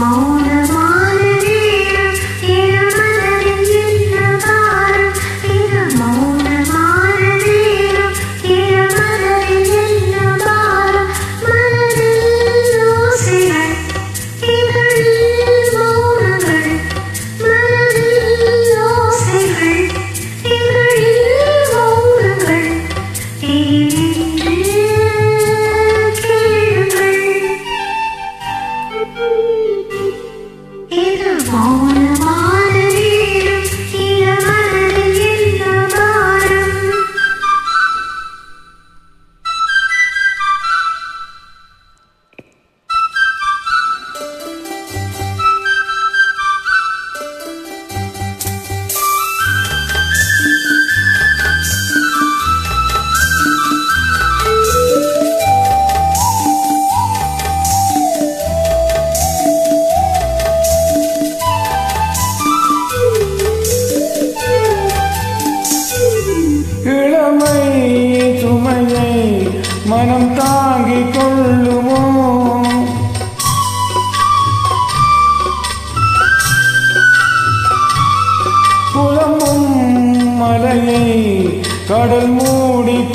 मौन மனம் தாங்கிக் கொள்ளுமோ? புலம்பும் மலையை கடல் மூடிக்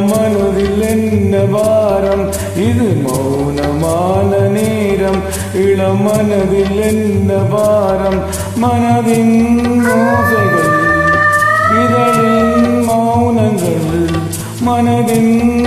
മനതിൽ ഭാരം ഇത് മൗനമാന നേരം. ഇള മനതിൽ ഭാരം മനതിൻ മോസകൾ ഇതളിൻ മൗനങ്ങൾ. മനതിൻ